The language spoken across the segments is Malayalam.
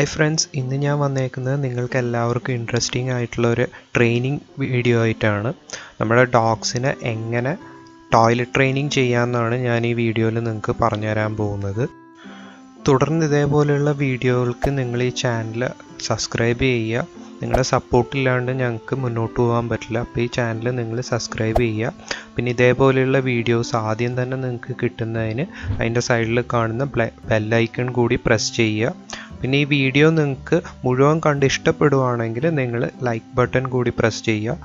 ഹായ് ഫ്രണ്ട്സ് ഇന്ന് ഞാൻ വന്നേക്കുന്നത് നിങ്ങൾക്ക് എല്ലാവർക്കും ഇൻട്രസ്റ്റിംഗ് ആയിട്ടുള്ള ഒരു ട്രെയിനിങ് വീഡിയോ ആയിട്ടാണ്. നമ്മുടെ ഡോഗ്സിനെ എങ്ങനെ ടോയ്ലറ്റ് ട്രെയിനിങ് ചെയ്യാമെന്നാണ് ഞാൻ ഈ വീഡിയോയിൽ നിങ്ങൾക്ക് പറഞ്ഞുതരാൻ പോകുന്നത്. തുടർന്ന് ഇതേപോലെയുള്ള വീഡിയോകൾക്ക് നിങ്ങൾ ഈ ചാനൽ സബ്സ്ക്രൈബ് ചെയ്യുക. നിങ്ങളുടെ സപ്പോർട്ടില്ലാണ്ട് ഞങ്ങൾക്ക് മുന്നോട്ട് പോകാൻ പറ്റില്ല. അപ്പോൾ ഈ ചാനൽ നിങ്ങൾ സബ്സ്ക്രൈബ് ചെയ്യുക. പിന്നെ ഇതേപോലെയുള്ള വീഡിയോസ് ആദ്യം തന്നെ നിങ്ങൾക്ക് കിട്ടുന്നതിന് അതിന്റെ സൈഡിൽ കാണുന്ന ബെല്ലൈക്കൺ കൂടി പ്രസ് ചെയ്യുക. പിന്നെ ഈ വീഡിയോ നിങ്ങൾക്ക് മുഴുവൻ കണ്ട് ഇഷ്ടപ്പെടുവാണെങ്കിൽ നിങ്ങൾ ലൈക്ക് ബട്ടൺ കൂടി പ്രസ് ചെയ്യുക.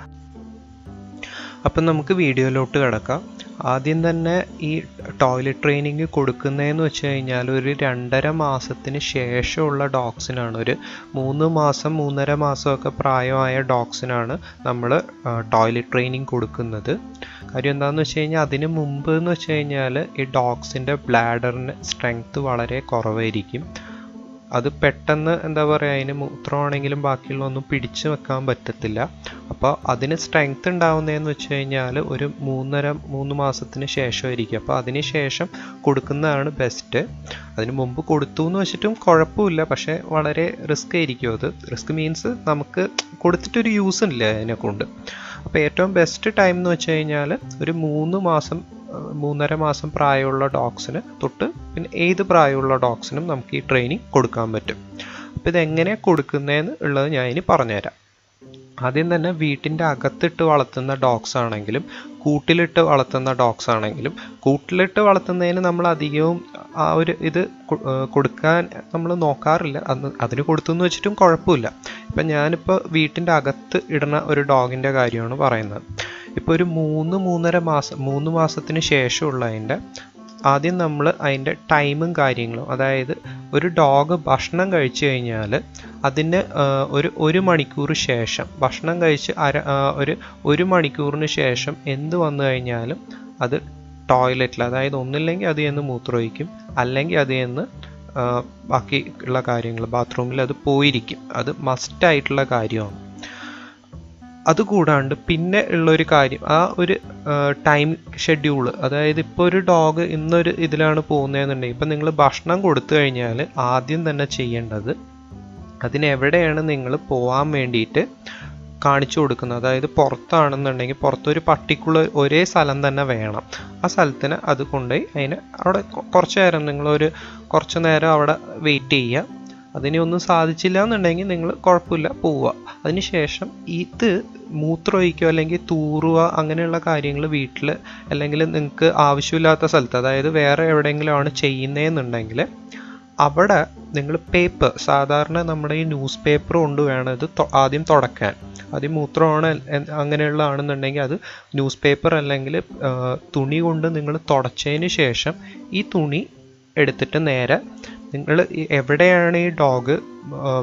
അപ്പം നമുക്ക് വീഡിയോയിലോട്ട് കിടക്കാം. ആദ്യം തന്നെ ഈ ടോയ്ലറ്റ് ട്രെയിനിങ് കൊടുക്കുന്നതെന്ന് വെച്ച് കഴിഞ്ഞാൽ ഒരു രണ്ടര മാസത്തിന് ശേഷമുള്ള ഡോഗ്സിനാണ് ഒരു മൂന്ന് മാസം മൂന്നര മാസമൊക്കെ പ്രായമായ ഡോഗ്സിനാണ് നമ്മൾ ടോയ്ലറ്റ് ട്രെയിനിങ് കൊടുക്കുന്നത്. കാര്യം എന്താണെന്ന് വെച്ച് കഴിഞ്ഞാൽ അതിന് മുമ്പ് എന്ന് വെച്ച് കഴിഞ്ഞാൽ ഈ ഡോഗ്സിന്റെ ബ്ലാഡറിന് സ്ട്രെങ്ത് വളരെ കുറവായിരിക്കും. അത് പെട്ടെന്ന് എന്താ പറയുക അതിന് മൂത്രമാണെങ്കിലും ബാക്കിയുള്ള ഒന്നും പിടിച്ചു വെക്കാൻ പറ്റത്തില്ല. അപ്പോൾ അതിന് സ്ട്രെങ്ത് ഉണ്ടാവുന്നതെന്ന് വെച്ച് കഴിഞ്ഞാൽ ഒരു മൂന്നര മൂന്ന് മാസത്തിന് ശേഷമായിരിക്കും. അപ്പോൾ അതിന് ശേഷം കൊടുക്കുന്നതാണ് ബെസ്റ്റ് അതിന് മുമ്പ് കൊടുത്തു എന്ന് വെച്ചിട്ടും കുഴപ്പമില്ല. പക്ഷേ വളരെ റിസ്ക് ആയിരിക്കും അത്. റിസ്ക് മീൻസ് നമുക്ക് കൊടുത്തിട്ടൊരു യൂസ് ഇല്ല അതിനെ കൊണ്ട്. അപ്പോൾ ഏറ്റവും ബെസ്റ്റ് ടൈം എന്ന് വെച്ച് കഴിഞ്ഞാൽ ഒരു മൂന്ന് മാസം മൂന്നര മാസം പ്രായമുള്ള ഡോഗ്സിന് തൊട്ട് പിന്നെ ഏത് പ്രായമുള്ള ഡോഗ്സിനും നമുക്ക് ഈ ട്രെയിനിങ് കൊടുക്കാൻ പറ്റും. അപ്പോൾ ഇതെങ്ങനെയാണ് കൊടുക്കുന്നതെന്ന് ഉള്ളത് ഞാൻ ഇനി പറഞ്ഞുതരാം. ആദ്യം തന്നെ വീട്ടിന്റെ അകത്തിട്ട് വളർത്തുന്ന ഡോഗ്സ് ആണെങ്കിലും കൂട്ടിലിട്ട് വളർത്തുന്ന ഡോഗ്സ് ആണെങ്കിലും കൂട്ടിലിട്ട് വളർത്തുന്നതിന് നമ്മൾ അധികവും ആ ഒരു ഇത് കൊടുക്കാൻ നമ്മൾ നോക്കാറില്ല. അന്ന് അതിന് കൊടുത്തെന്ന് വെച്ചിട്ടും കുഴപ്പമില്ല. ഇപ്പം ഞാനിപ്പോൾ വീട്ടിന്റെ അകത്ത് ഇടുന്ന ഒരു ഡോഗിന്റെ കാര്യമാണ് പറയുന്നത്. ഇപ്പോൾ ഒരു മൂന്ന് മൂന്നര മാസം മൂന്ന് മാസത്തിന് ശേഷമുള്ള അതിന്റെ ആദ്യം നമ്മൾ അതിന്റെ ടൈമും കാര്യങ്ങളും അതായത് ഒരു ഡോഗ് ഭക്ഷണം കഴിച്ചു കഴിഞ്ഞാൽ അതിന് ഒരു ഒരു മണിക്കൂർ ശേഷം ഭക്ഷണം കഴിച്ച് അര ഒരു ഒരു മണിക്കൂറിന് ശേഷം എന്ത് വന്നു കഴിഞ്ഞാലും അത് ടോയ്ലറ്റിൽ അതായത് ഒന്നില്ലെങ്കിൽ അത് ചെന്ന് മൂത്രമൊഴിക്കും അല്ലെങ്കിൽ അത് ചെന്ന് ബാക്കി ഉള്ള കാര്യങ്ങൾ ബാത്റൂമിൽ അത് പോയിരിക്കും. അത് മസ്റ്റായിട്ടുള്ള കാര്യമാണ്. അതുകൂടാണ്ട് പിന്നെ ഉള്ളൊരു കാര്യം ആ ഒരു ടൈം ഷെഡ്യൂൾ അതായത് ഇപ്പോൾ ഒരു ഡോഗ് ഇന്നൊരു ഇതിലാണ് പോകുന്നതെന്നുണ്ടെങ്കിൽ ഇപ്പം നിങ്ങൾ ഭക്ഷണം കൊടുത്തു കഴിഞ്ഞാൽ ആദ്യം തന്നെ ചെയ്യേണ്ടത് അതിനെവിടെയാണ് നിങ്ങൾ പോകാൻ വേണ്ടിയിട്ട് കാണിച്ചു കൊടുക്കുന്നത്? അതായത് പുറത്താണെന്നുണ്ടെങ്കിൽ പുറത്തൊരു പർട്ടിക്കുലർ ഒരേ സ്ഥലം തന്നെ വേണം. ആ സ്ഥലത്തിന് അത് കൊണ്ടുപോയി അതിന് അവിടെ കുറച്ച് നേരം നിങ്ങളൊരു കുറച്ച് നേരം അവിടെ വെയിറ്റ് ചെയ്യുക. അതിനെ ഒന്നും സാധിച്ചില്ല എന്നുണ്ടെങ്കിൽ നിങ്ങൾ കുഴപ്പമില്ല പോവുക. അതിനുശേഷം ഇത് മൂത്രമൊഴിക്കുക അല്ലെങ്കിൽ തൂറുക അങ്ങനെയുള്ള കാര്യങ്ങൾ വീട്ടിൽ അല്ലെങ്കിൽ നിങ്ങൾക്ക് ആവശ്യമില്ലാത്ത സ്ഥലത്ത് അതായത് വേറെ എവിടെയെങ്കിലും ആണ് ചെയ്യുന്നതെന്നുണ്ടെങ്കിൽ അവിടെ നിങ്ങൾ പേപ്പർ സാധാരണ നമ്മുടെ ഈ ന്യൂസ് പേപ്പർ കൊണ്ട് വേണം ഇത് ആദ്യം തുടക്കാൻ. ആദ്യം മൂത്രമാണ് അങ്ങനെയുള്ളതാണെന്നുണ്ടെങ്കിൽ അത് ന്യൂസ് പേപ്പർ അല്ലെങ്കിൽ തുണി കൊണ്ട് നിങ്ങൾ തുടച്ചതിന് ശേഷം ഈ തുണി എടുത്തിട്ട് നേരെ നിങ്ങൾ എവിടെയാണ് ഈ ഡോഗ്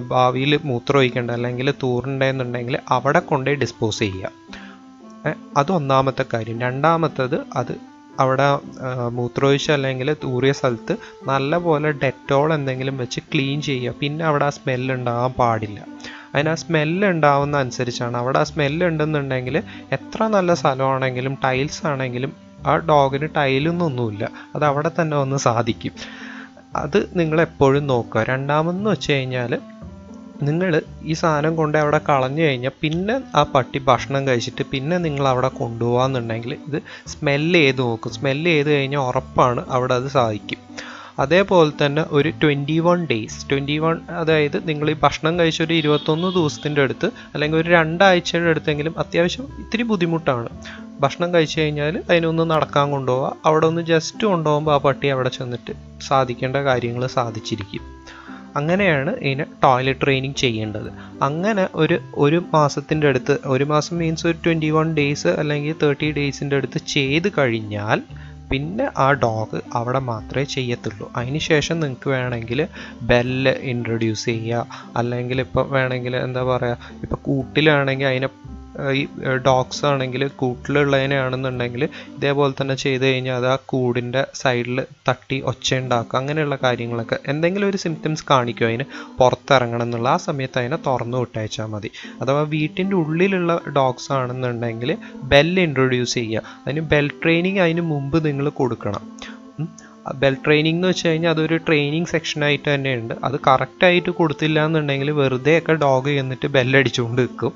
ഭാവിയിൽ മൂത്രമൊഴിക്കേണ്ടത് അല്ലെങ്കിൽ തൂറിണ്ടെന്നുണ്ടെങ്കിൽ അവിടെ കൊണ്ടുപോയി ഡിസ്പോസ് ചെയ്യുക. അത് ഒന്നാമത്തെ കാര്യം. രണ്ടാമത്തത് അത് അവിടെ മൂത്രമൊഴിച്ച അല്ലെങ്കിൽ തൂറിയ സ്ഥലത്ത് നല്ലപോലെ ഡെറ്റോൾ എന്തെങ്കിലും വെച്ച് ക്ലീൻ ചെയ്യുക. പിന്നെ അവിടെ ആ സ്മെല്ല് ഉണ്ടാകാൻ പാടില്ല. അതിന് ആ സ്മെല്ല് ഉണ്ടാവുന്ന അനുസരിച്ചാണ്. അവിടെ ആ സ്മെല്ല് ഉണ്ടെന്നുണ്ടെങ്കിൽ എത്ര നല്ല സ്ഥലമാണെങ്കിലും ടൈൽസ് ആണെങ്കിലും ആ ഡോഗിന് ടൈലൊന്നൊന്നുമില്ല അത് അവിടെ തന്നെ ഒന്ന് സാധിക്കും. അത് നിങ്ങൾ എപ്പോഴും നോക്കുക. രണ്ടാമെന്ന് വെച്ച് കഴിഞ്ഞാൽ നിങ്ങൾ ഈ സാധനം കൊണ്ട് അവിടെ കളഞ്ഞു കഴിഞ്ഞാൽ പിന്നെ ആ പട്ടി ഭക്ഷണം കഴിച്ചിട്ട് പിന്നെ നിങ്ങൾ അവിടെ കൊണ്ടുപോകാന്നുണ്ടെങ്കിൽ ഇത് സ്മെല്ല് ചെയ്ത് നോക്കും. സ്മെല്ല് ചെയ്ത് കഴിഞ്ഞാൽ ഉറപ്പാണ് അവിടെ അത് സാധിക്കും. അതേപോലെ തന്നെ ഒരു twenty one days twenty one അതായത് നിങ്ങൾ ഈ ഭക്ഷണം കഴിച്ച ഒരു ഇരുപത്തൊന്ന് ദിവസത്തിന്റെ അടുത്ത് അല്ലെങ്കിൽ ഒരു രണ്ടാഴ്ചയുടെ അടുത്തെങ്കിലും അത്യാവശ്യം ഇത്തിരി ബുദ്ധിമുട്ടാണ്. ഭക്ഷണം കഴിച്ചു കഴിഞ്ഞാൽ അതിനൊന്ന് നടക്കാൻ കൊണ്ടുപോവുക. അവിടെ ഒന്ന് ജസ്റ്റ് കൊണ്ടുപോകുമ്പോൾ ആ പട്ടി അവിടെ ചെന്നിട്ട് സാധിക്കേണ്ട കാര്യങ്ങൾ സാധിച്ചിരിക്കും. അങ്ങനെയാണ് ഇതിനെ ടോയ്ലറ്റ് ട്രെയിനിങ് ചെയ്യേണ്ടത്. അങ്ങനെ ഒരു ഒരു മാസത്തിന്റെ അടുത്ത് ഒരു മാസം മീൻസ് ഒരു ട്വന്റി വൺ ഡേയ്സ് അല്ലെങ്കിൽ തേർട്ടി ഡേയ്സിന്റെ അടുത്ത് ചെയ്ത് കഴിഞ്ഞാൽ പിന്നെ ആ ഡോഗ് അവിടെ മാത്രമേ ചെയ്യത്തുള്ളൂ. അതിന് ശേഷം നിങ്ങൾക്ക് വേണമെങ്കിൽ ബെല്ല് ഇൻട്രൊഡ്യൂസ് ചെയ്യുക. അല്ലെങ്കിൽ ഇപ്പോൾ വേണമെങ്കിൽ എന്താ പറയുക ഇപ്പോൾ കൂട്ടിലാണെങ്കിൽ അതിനെ ഈ ഡോഗ്സ് ആണെങ്കിൽ കൂട്ടിലുള്ളതിനാണെന്നുണ്ടെങ്കിൽ ഇതേപോലെ തന്നെ ചെയ്ത് കഴിഞ്ഞാൽ അത് ആ കൂടിന്റെ സൈഡിൽ തട്ടി ഒച്ച ഉണ്ടാക്കുക അങ്ങനെയുള്ള കാര്യങ്ങളൊക്കെ. എന്തെങ്കിലും ഒരു സിംറ്റംസ് കാണിക്കും അതിന് പുറത്തിറങ്ങണം എന്നുള്ള ആ സമയത്ത് അതിനെ തുറന്നു വിട്ടയച്ചാൽ മതി. അഥവാ വീട്ടിന്റെ ഉള്ളിലുള്ള ഡോഗ്സ് ആണെന്നുണ്ടെങ്കിൽ ബെൽ ഇൻട്രൊഡ്യൂസ് ചെയ്യുക. അതിന് ബെൽ ട്രെയിനിങ് അതിന് മുമ്പ് നിങ്ങൾ കൊടുക്കണം. ബെൽ ട്രെയിനിങ് എന്ന് വെച്ച് കഴിഞ്ഞാൽ അതൊരു ട്രെയിനിങ് സെക്ഷനായിട്ട് തന്നെയുണ്ട്. അത് കറക്റ്റായിട്ട് കൊടുത്തില്ല എന്നുണ്ടെങ്കിൽ വെറുതെ ഒക്കെ ഡോഗ് ചെന്നിട്ട് ബെല്ലടിച്ചുകൊണ്ട് നിൽക്കും.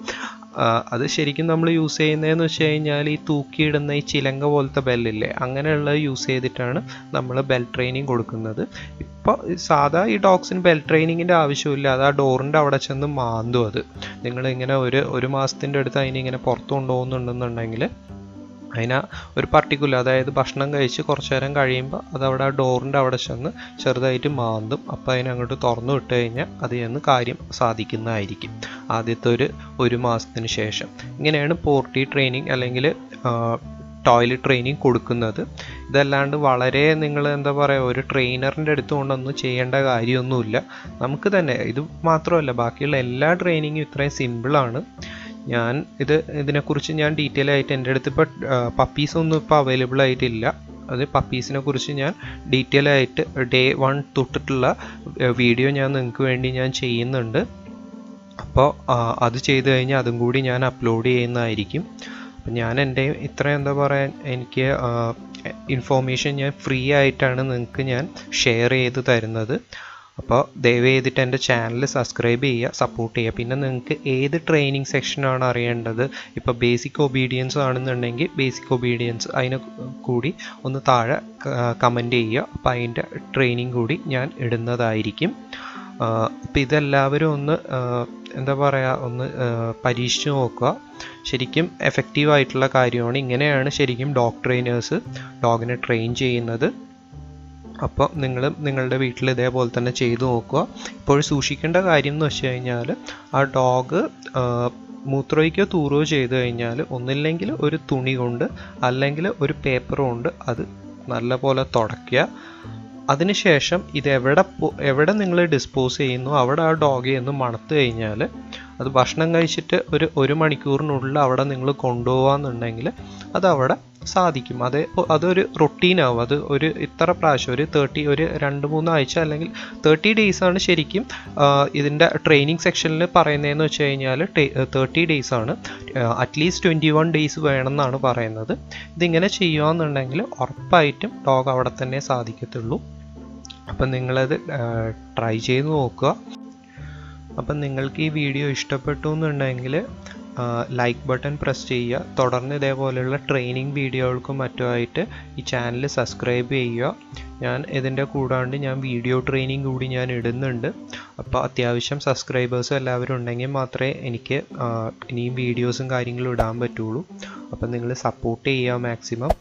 അത് ശരിക്കും നമ്മൾ യൂസ് ചെയ്യുന്നതെന്ന് വെച്ച് കഴിഞ്ഞാൽ ഈ തൂക്കിയിടുന്ന ഈ ചിലങ്ക പോലത്തെ ബെല്ലില്ലേ അങ്ങനെയുള്ള യൂസ് ചെയ്തിട്ടാണ് നമ്മൾ ബെൽ ട്രെയിനിങ് കൊടുക്കുന്നത്. ഇപ്പോൾ സാധാ ഈ ഡോഗ്സിന് ബെൽ ട്രെയിനിങ്ങിന്റെ ആവശ്യമില്ല അത് ആ ഡോറിന്റെ അവിടെ ചെന്ന് മാന്തും അത്. നിങ്ങളിങ്ങനെ ഒരു ഒരു മാസത്തിന്റെ അടുത്ത് അതിനിങ്ങനെ പുറത്ത് കൊണ്ടുപോകുന്നുണ്ടെന്നുണ്ടെങ്കിൽ അതിന് ഒരു പർട്ടിക്കുലർ അതായത് ഭക്ഷണം കഴിച്ച് കുറച്ച് നേരം കഴിയുമ്പോൾ അത് അവിടെ ആ ഡോറിന്റെ അവിടെ ചെന്ന് ചെറുതായിട്ട് മാന്തും. അപ്പോൾ അതിനങ്ങോട്ട് തുറന്നു വിട്ട് കഴിഞ്ഞാൽ അത് ചെന്ന് കാര്യം സാധിക്കുന്നതായിരിക്കും. ആദ്യത്തെ ഒരു ഒരു മാസത്തിന് ശേഷം. ഇങ്ങനെയാണ് പോർട്ടി ട്രെയിനിങ് അല്ലെങ്കിൽ ടോയ്ലറ്റ് ട്രെയിനിങ് കൊടുക്കുന്നത്. ഇതല്ലാണ്ട് വളരെ നിങ്ങൾ എന്താ പറയുക ഒരു ട്രെയിനറിന്റെ അടുത്ത് കൊണ്ടൊന്നും ചെയ്യേണ്ട കാര്യമൊന്നുമില്ല. നമുക്ക് തന്നെ ഇത് മാത്രമല്ല ബാക്കിയുള്ള എല്ലാ ട്രെയിനിങ്ങും ഇത്രയും സിമ്പിളാണ് ഞാൻ ഇത് ഇതിനെക്കുറിച്ച് ഞാൻ ഡീറ്റെയിൽ ആയിട്ട് എന്റെ അടുത്ത് ഇപ്പോൾ പപ്പീസ് ഒന്നും ഇപ്പോൾ അവൈലബിൾ ആയിട്ടില്ല. അത് പപ്പീസിനെ കുറിച്ച് ഞാൻ ഡീറ്റെയിൽ ആയിട്ട് ഡേ വൺ തൊട്ടിട്ടുള്ള വീഡിയോ ഞാൻ നിങ്ങൾക്ക് വേണ്ടി ഞാൻ ചെയ്യുന്നുണ്ട്. അപ്പോൾ അത് ചെയ്ത് കഴിഞ്ഞാൽ അതും കൂടി ഞാൻ അപ്ലോഡ് ചെയ്യുന്നതായിരിക്കും. അപ്പം ഞാൻ എന്റെ ഇത്ര എന്താ പറയാൻ എനിക്ക് ഇൻഫോർമേഷൻ ഞാൻ ഫ്രീ ആയിട്ടാണ് നിങ്ങൾക്ക് ഞാൻ ഷെയർ ചെയ്ത് തരുന്നത്. അപ്പോൾ ദയവ് ചെയ്തിട്ട് എന്റെ ചാനൽ സബ്സ്ക്രൈബ് ചെയ്യുക സപ്പോർട്ട് ചെയ്യുക. പിന്നെ നിങ്ങൾക്ക് ഏത് ട്രെയിനിങ് സെക്ഷനാണ് അറിയേണ്ടത്? ഇപ്പോൾ ബേസിക് ഒബീഡിയൻസ് ആണെന്നുണ്ടെങ്കിൽ ബേസിക് ഒബീഡിയൻസ് അതിന് കൂടി ഒന്ന് താഴെ കമന്റ് ചെയ്യുക. അപ്പോൾ അതിന്റെ ട്രെയിനിങ് കൂടി ഞാൻ ഇടുന്നതായിരിക്കും. അപ്പോൾ ഇതെല്ലാവരും ഒന്ന് എന്താ പറയുക ഒന്ന് പരീക്ഷിച്ച് നോക്കുക. ശരിക്കും എഫക്റ്റീവ് ആയിട്ടുള്ള കാര്യമാണ്. ഇങ്ങനെയാണ് ശരിക്കും ഡോഗ് ട്രെയിനേഴ്സ് ഡോഗിനെ ട്രെയിൻ ചെയ്യുന്നത്. അപ്പോൾ നിങ്ങൾ നിങ്ങളുടെ വീട്ടിൽ ഇതേപോലെ തന്നെ ചെയ്തു നോക്കുക. ഇപ്പോൾ സൂക്ഷിക്കേണ്ട കാര്യം എന്ന് വെച്ച് കഴിഞ്ഞാൽ ആ ഡോഗ് മൂത്രയ്ക്കോ തൂറോ ചെയ്തു കഴിഞ്ഞാൽ ഒന്നില്ലെങ്കിൽ ഒരു തുണി കൊണ്ട് അല്ലെങ്കിൽ ഒരു പേപ്പർ കൊണ്ട് അത് നല്ലപോലെ തുടയ്ക്കുക. അതിനുശേഷം ഇത് എവിടെ എവിടെ നിങ്ങൾ ഡിസ്പോസ് ചെയ്യുന്നു അവിടെ ആ ഡോഗെ ഒന്ന് മണത്ത് കഴിഞ്ഞാൽ അത് ഭക്ഷണം കഴിച്ചിട്ട് ഒരു ഒരു മണിക്കൂറിനുള്ളിൽ അവിടെ നിങ്ങൾ കൊണ്ടുപോകാന്നുണ്ടെങ്കിൽ അത് അവിടെ സാധിക്കും. അത് അതൊരു റൊട്ടീനാവും അത് ഒരു ഇത്ര പ്രാവശ്യം ഒരു തേർട്ടി ഒരു രണ്ട് മൂന്ന് ആഴ്ച അല്ലെങ്കിൽ തേർട്ടി ഡേയ്സാണ് ശരിക്കും ഇതിന്റെ ട്രെയിനിങ് സെക്ഷനിൽ പറയുന്നതെന്ന് വെച്ച് കഴിഞ്ഞാൽ തേർട്ടി ആണ്. അറ്റ്ലീസ്റ്റ് ട്വന്റി വൺ ഡേയ്സ് വേണമെന്നാണ് പറയുന്നത്. ഇതിങ്ങനെ ചെയ്യുകയെന്നുണ്ടെങ്കിൽ ഉറപ്പായിട്ടും ഡോഗ് അവിടെ തന്നെ സാധിക്കത്തുള്ളൂ. അപ്പം നിങ്ങളത് ട്രൈ ചെയ്ത് നോക്കുക. അപ്പം നിങ്ങൾക്ക് ഈ വീഡിയോ ഇഷ്ടപ്പെട്ടു എന്നുണ്ടെങ്കിൽ ലൈക്ക് ബട്ടൺ പ്രസ് ചെയ്യുക. തുടർന്ന് ഇതേപോലെയുള്ള ട്രെയിനിങ് വീഡിയോകൾക്കും മറ്റുമായിട്ട് ഈ ചാനൽ സബ്സ്ക്രൈബ് ചെയ്യുക. ഞാൻ ഇതിന്റെ കൂടാണ്ട് ഞാൻ വീഡിയോ ട്രെയിനിങ് കൂടി ഞാൻ ഇടുന്നുണ്ട്. അപ്പോൾ അത്യാവശ്യം സബ്സ്ക്രൈബേഴ്സും എല്ലാവരും ഉണ്ടെങ്കിൽ മാത്രമേ എനിക്ക് ഇനിയും വീഡിയോസും കാര്യങ്ങളും ഇടാൻ പറ്റുള്ളൂ. അപ്പം നിങ്ങൾ സപ്പോർട്ട് ചെയ്യുക മാക്സിമം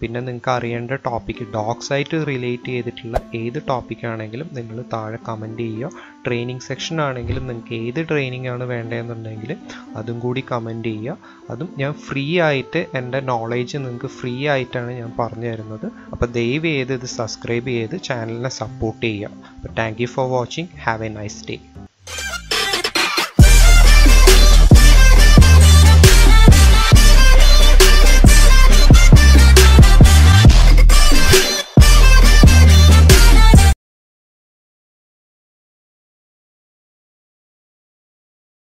പിന്നെ നിങ്ങൾക്ക് അറിയേണ്ട ടോപ്പിക്ക് ഡോക്സായിട്ട് റിലേറ്റ് ചെയ്തിട്ടുള്ള ഏത് ടോപ്പിക് ആണെങ്കിലും നിങ്ങൾ താഴെ കമന്റ് ചെയ്യുക. ട്രെയിനിങ് സെക്ഷൻ ആണെങ്കിലും നിങ്ങൾക്ക് ഏത് ട്രെയിനിങ് ആണ് വേണ്ടതെന്നുണ്ടെങ്കിൽ അതും കൂടി കമന്റ് ചെയ്യുക. അതും ഞാൻ ഫ്രീ ആയിട്ട് എന്റെ നോളേജ് നിങ്ങൾക്ക് ഫ്രീ ആയിട്ടാണ് ഞാൻ പറഞ്ഞു തരുന്നത്. അപ്പോൾ ദയവ് ചെയ്ത് ഇത് സബ്സ്ക്രൈബ് ചെയ്ത് ചാനലിനെ സപ്പോർട്ട് ചെയ്യുക. അപ്പോൾ thank you for watching have a nice day